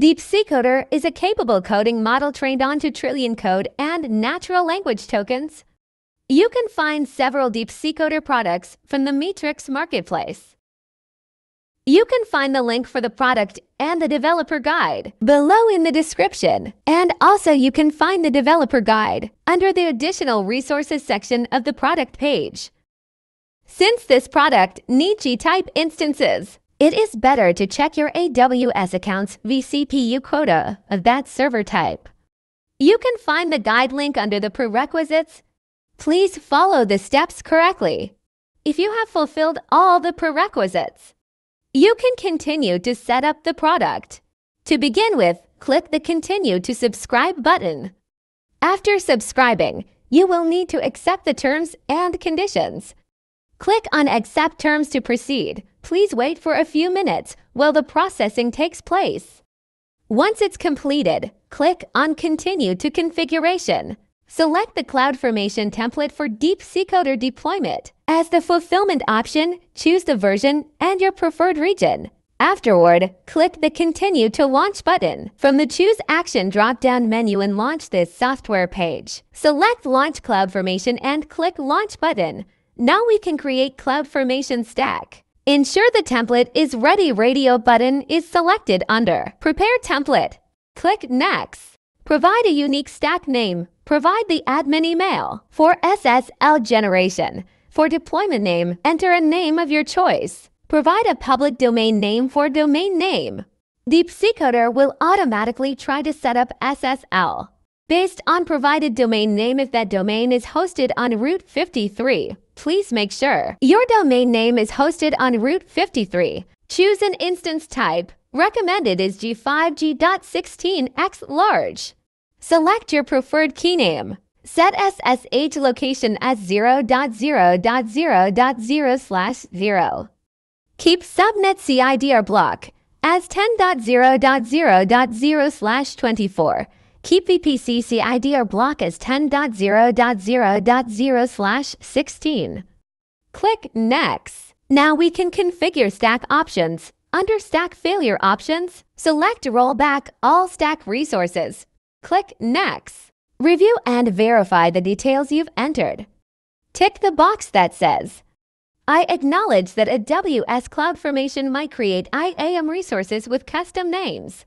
DeepSeekCoder is a capable coding model trained on Trillion code and natural language tokens. You can find several DeepSeekCoder products from the Meetrix marketplace. You can find the link for the product and the developer guide below in the description. And also you can find the developer guide under the additional resources section of the product page. Since this product needs G-type instances, it is better to check your AWS account's vCPU quota of that server type. You can find the guide link under the prerequisites. Please follow the steps correctly. If you have fulfilled all the prerequisites, you can continue to set up the product. To begin with, click the Continue to Subscribe button. After subscribing, you will need to accept the terms and conditions. Click on Accept Terms to proceed. Please wait for a few minutes while the processing takes place. Once it's completed, click on Continue to Configuration. Select the CloudFormation template for DeepSeekCoder deployment. As the fulfillment option, choose the version and your preferred region. Afterward, click the Continue to Launch button from the Choose Action drop-down menu and launch this software page. Select Launch CloudFormation and click Launch button. Now we can create CloudFormation stack. Ensure the template is ready radio button is selected under Prepare Template. Click Next. Provide a unique stack name. Provide the admin email. For SSL generation, for deployment name, enter a name of your choice. Provide a public domain name for domain name. DeepSeekCoder will automatically try to set up SSL based on provided domain name if that domain is hosted on Route 53. Please make sure your domain name is hosted on Route 53. Choose an instance type Recommended is G5G.16x large. Select your preferred key name. Set SSH location as 0.0.0.0 slash 0. Keep subnet CIDR block as 10.0.0.0 slash 24. Keep VPC CIDR block as 10.0.0.0 slash 16. Click Next. Now we can configure stack options. Under Stack Failure options, select Roll back all stack resources. Click Next. Review and verify the details you've entered. Tick the box that says, I acknowledge that AWS CloudFormation might create IAM resources with custom names.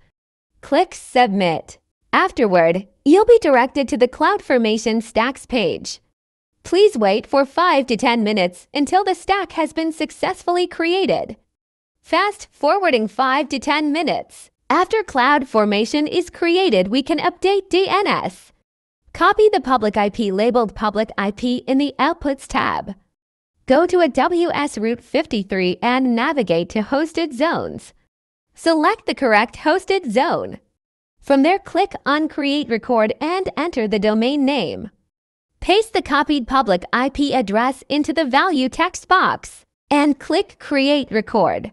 Click Submit. Afterward, you'll be directed to the CloudFormation Stacks page. Please wait for 5 to 10 minutes until the stack has been successfully created. Fast forwarding 5 to 10 minutes. After CloudFormation is created, we can update DNS. Copy the public IP labeled public IP in the Outputs tab. Go to AWS Route 53 and navigate to Hosted Zones. Select the correct hosted zone. From there, click on Create Record and enter the domain name. Paste the copied public IP address into the value text box and click Create Record.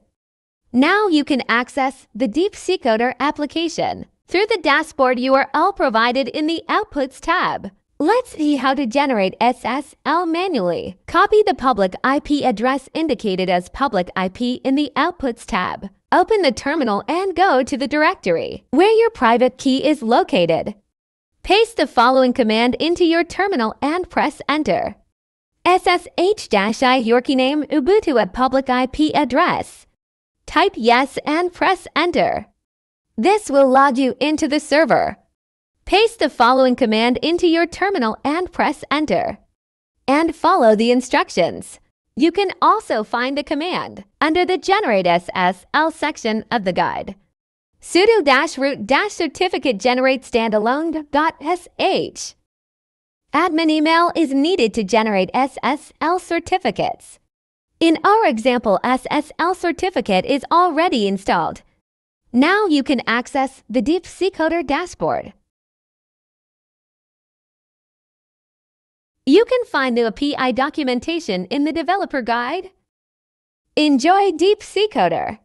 Now you can access the DeepSeekCoder application through the dashboard URL provided in the Outputs tab. Let's see how to generate SSL manually. Copy the public IP address indicated as public IP in the Outputs tab. Open the terminal and go to the directory where your private key is located. Paste the following command into your terminal and press enter. SSH-i your key name Ubuntu at public IP address. Type yes and press enter. This will log you into the server. Paste the following command into your terminal and press enter. And follow the instructions. You can also find the command under the Generate SSL section of the guide. sudo root certificate generate standalone.sh. Admin email is needed to generate SSL certificates. In our example, SSL certificate is already installed. Now you can access the DeepSeekCoder dashboard. You can find the API documentation in the developer guide. Enjoy DeepSeekCoder!